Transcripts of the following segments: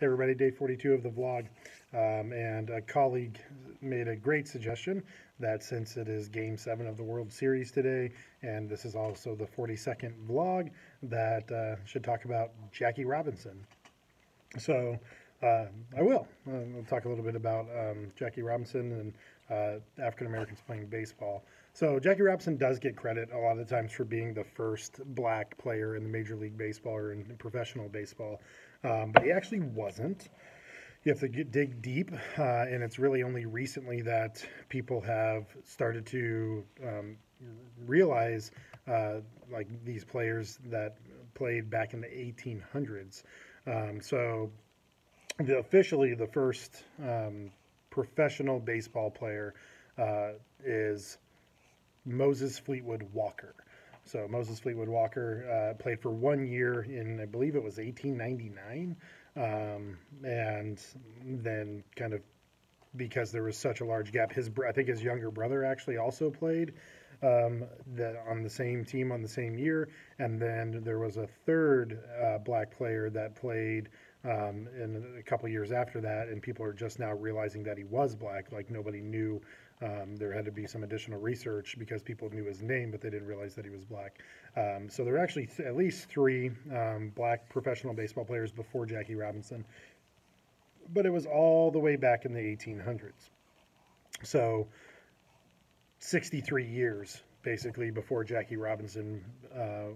Hey everybody, day 42 of the vlog. Um, and a colleague made a great suggestion that since it is game seven of the World Series today, and this is also the 42nd vlog, that uh, should talk about Jackie Robinson. So uh, I will. Uh, we'll talk a little bit about um, Jackie Robinson and uh, African Americans playing baseball. So Jackie Robinson does get credit a lot of the times for being the first black player in the Major League Baseball or in professional baseball um, but he actually wasn't. You have to get, dig deep, uh, and it's really only recently that people have started to um, realize, uh, like these players that played back in the 1800s. Um, so, the, officially, the first um, professional baseball player uh, is Moses Fleetwood Walker. So Moses Fleetwood Walker uh, played for one year in, I believe it was 1899, um, and then kind of because there was such a large gap, his I think his younger brother actually also played um, the, on the same team on the same year, and then there was a third uh, black player that played um, in a couple years after that, and people are just now realizing that he was black. Like nobody knew um, there had to be some additional research because people knew his name, but they didn't realize that he was black. Um, so there were actually th- at least three um, black professional baseball players before Jackie Robinson, but it was all the way back in the 1800s. So 63 years basically before Jackie Robinson uh,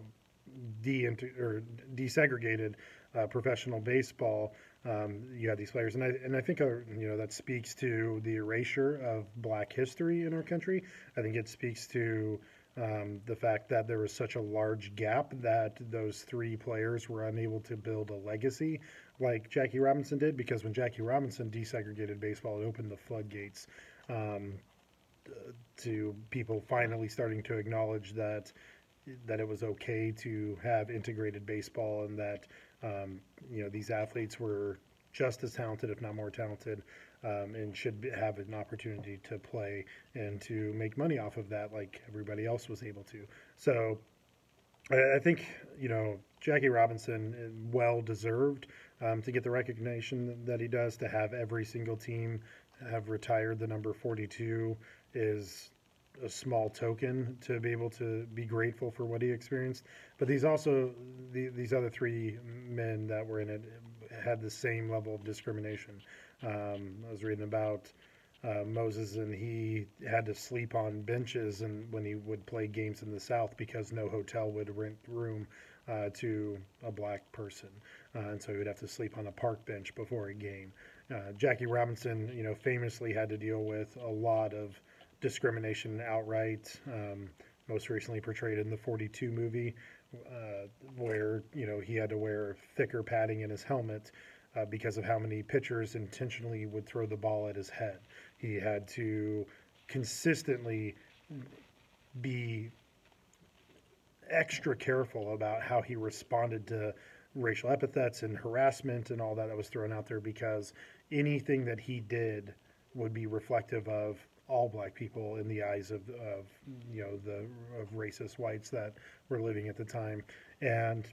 de- or desegregated uh, professional baseball um, you have these players, and I and I think uh, you know that speaks to the erasure of Black history in our country. I think it speaks to um, the fact that there was such a large gap that those three players were unable to build a legacy like Jackie Robinson did. Because when Jackie Robinson desegregated baseball, it opened the floodgates um, to people finally starting to acknowledge that that it was okay to have integrated baseball and that um, you know, these athletes were just as talented, if not more talented, um, and should have an opportunity to play and to make money off of that, like everybody else was able to. So, I, think you know Jackie Robinson uh, well deserved um, to get the recognition that he does. To have every single team have retired the number 42 is a small token to be able to be grateful for what he experienced. But these also the, these other three men that were in it had the same level of discrimination. Um, I was reading about uh, Moses, and he had to sleep on benches, and when he would play games in the South because no hotel would rent room uh, to a black person, uh, and so he would have to sleep on a park bench before a game. Uh, Jackie Robinson, you know, famously had to deal with a lot of discrimination outright. Um, most recently portrayed in the 42 movie, uh, where you know he had to wear thicker padding in his helmet uh, because of how many pitchers intentionally would throw the ball at his head. He had to consistently be extra careful about how he responded to racial epithets and harassment and all that that was thrown out there because anything that he did would be reflective of all black people in the eyes of, of you know the of racist whites that were living at the time and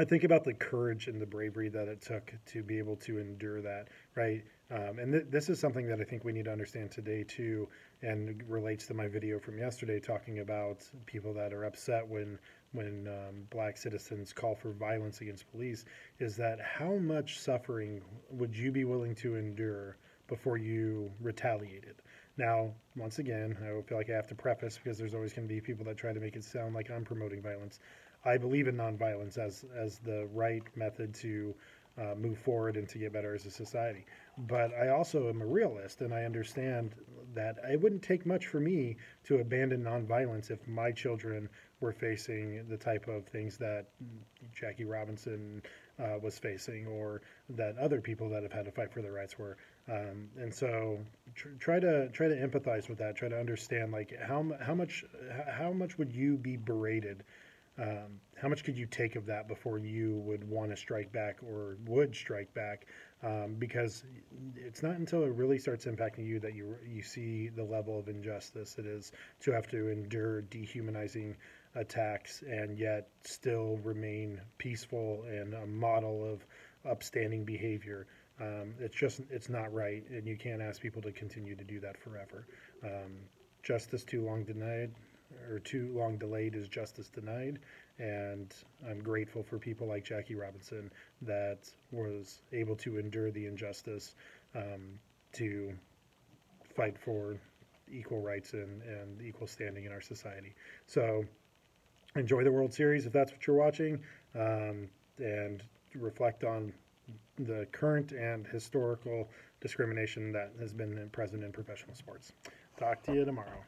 I think about the courage and the bravery that it took to be able to endure that, right? Um, and th- this is something that I think we need to understand today too, and relates to my video from yesterday talking about people that are upset when when um, black citizens call for violence against police. Is that how much suffering would you be willing to endure before you retaliated? Now, once again, I feel like I have to preface because there's always going to be people that try to make it sound like I'm promoting violence. I believe in nonviolence as as the right method to uh, move forward and to get better as a society. But I also am a realist, and I understand that it wouldn't take much for me to abandon nonviolence if my children were facing the type of things that Jackie Robinson uh, was facing, or that other people that have had to fight for their rights were. Um, and so, tr- try to try to empathize with that. Try to understand like how how much how much would you be berated um, how much could you take of that before you would want to strike back or would strike back? Um, because it's not until it really starts impacting you that you you see the level of injustice it is to have to endure dehumanizing attacks and yet still remain peaceful and a model of upstanding behavior. Um, it's just it's not right, and you can't ask people to continue to do that forever. Um, justice too long denied or too long delayed is justice denied, and I'm grateful for people like Jackie Robinson that was able to endure the injustice um, to fight for equal rights and, and equal standing in our society. So enjoy the World Series if that's what you're watching, um, and reflect on the current and historical discrimination that has been present in professional sports. Talk to you tomorrow.